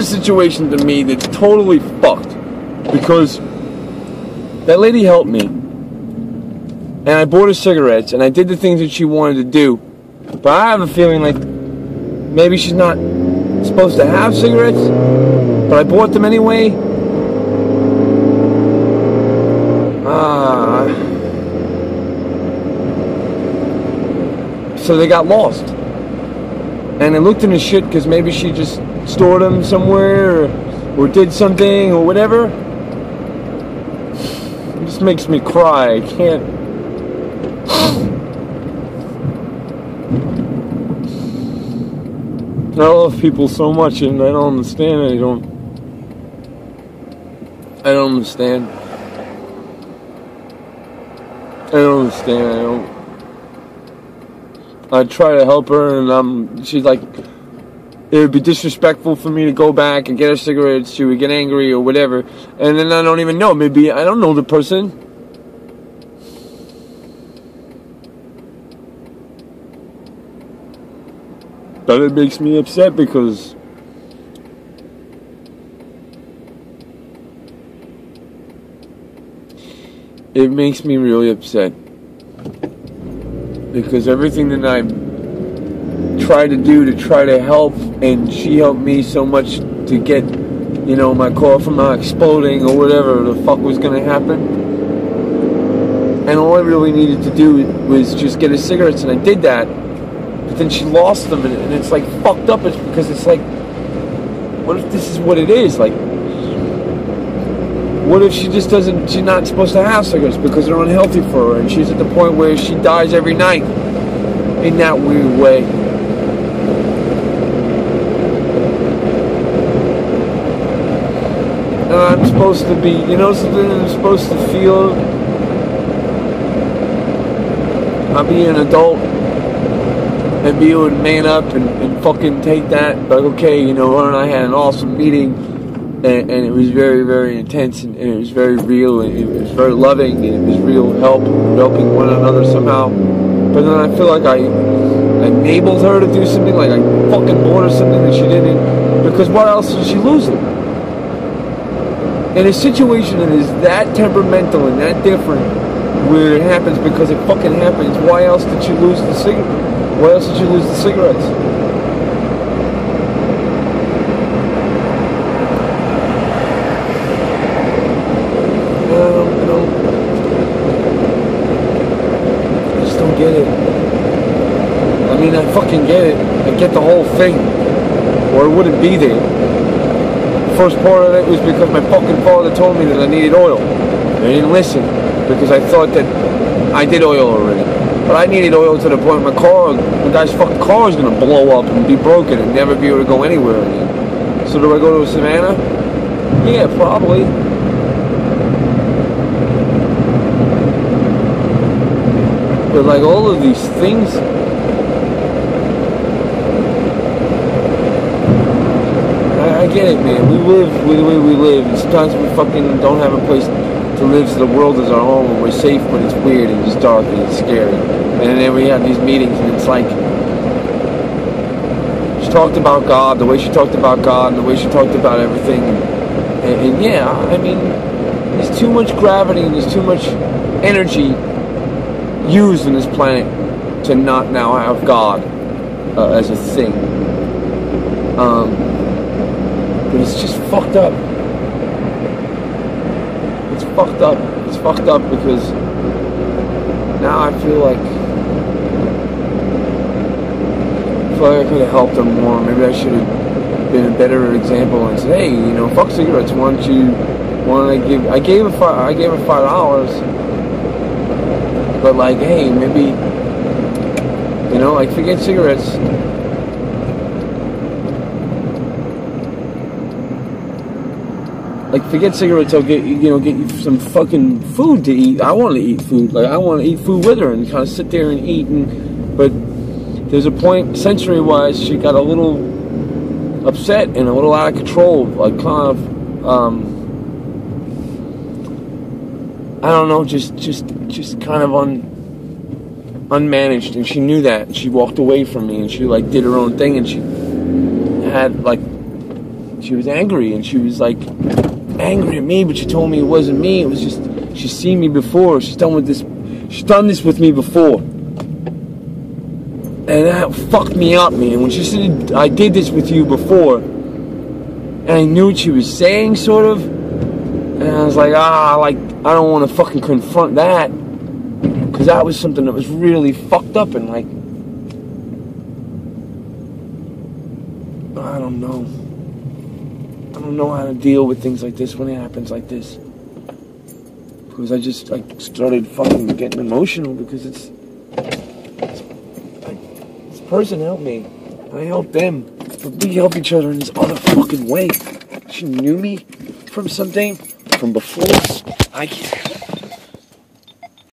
a situation to me that's totally fucked because that lady helped me, and I bought her cigarettes, and I did the things that she wanted to do, but I have a feeling like maybe she's not supposed to have cigarettes, but I bought them anyway. Ah. so they got lost. And I looked in the shit because maybe she just stored them somewhere or, or did something or whatever. It just makes me cry. I can't. I love people so much and I don't understand. I don't. I don't understand. I don't understand. I don't. I try to help her, and um, she's like, it would be disrespectful for me to go back and get her cigarettes. She would get angry or whatever, and then I don't even know. Maybe I don't know the person. But it makes me upset because it makes me really upset because everything that I tried to do to try to help, and she helped me so much to get, you know, my car from not exploding or whatever the fuck was gonna happen. And all I really needed to do was just get her cigarettes, and I did that. But then she lost them, and it's like fucked up. It's because it's like, what if this is what it is? Like, what if she just doesn't, she's not supposed to have cigarettes because they're unhealthy for her and she's at the point where she dies every night in that weird way? And Uh, I'm supposed to be, you know something I'm supposed to feel? I'll be an adult and be able to man up and, and fucking take that. Like, okay, you know, her and I had an awesome meeting and, and, it was very, very intense, and, and, it was very real, and it was very loving, and it was real help, helping one another somehow. But then I feel like I, I enabled her to do something, like I fucking bought her something that she didn't, because what else is she losing? In a situation that is that temperamental and that different, where it happens because it fucking happens, why else did you lose the cigarette? Why else did you lose the cigarettes? Um, I just don't get it. I mean, I fucking get it. I get the whole thing. Or it wouldn't be there. First part of it was because my fucking father told me that I needed oil. I didn't listen because I thought that I did oil already. But I needed oil to the point my car, the guy's fucking car is gonna blow up and be broken and never be able to go anywhere again. So do I go to Savannah? Yeah, probably. But like all of these things I, I get it man. We live the way we live and sometimes we fucking don't have a place to live so the world is our home and we're safe but it's weird and it's dark and it's scary. And then we have these meetings and it's like she talked about God, the way she talked about God, the way she talked about everything. And, and, yeah, I mean, there's too much gravity and there's too much energy used in this planet to not now have God uh, as a thing. Um, but it's just fucked up. It's fucked up. It's fucked up because now I feel like I feel like I could have helped them more. Maybe I should have been a better example and said, "Hey, you know, fuck cigarettes. Why don't you? Want to give? I gave her five. I gave her five dollars." But like, hey, maybe you know, like forget cigarettes. Like forget cigarettes. I'll get you know get some fucking food to eat. I want to eat food. Like I want to eat food with her and kind of sit there and eat. And but there's a point sensory wise she got a little upset and a little out of control. Like kind of. Um, I don't know, just just just kind of un unmanaged, and she knew that. And she walked away from me, and she like did her own thing, and she had like she was angry and she was like angry at me, but she told me it wasn't me. It was just she's seen me before. She's done with this. She's done this with me before, and that fucked me up, man. When she said I did this with you before, and I knew what she was saying, sort of, and I was like, ah, like I don't want to fucking confront that, because that was something that was really fucked up and like. I don't know. I don't know how to deal with things like this when it happens like this. Because I just I started fucking getting emotional because it's, it's like, this person helped me. I helped them. But we help each other in this other fucking way. She knew me from something from before. I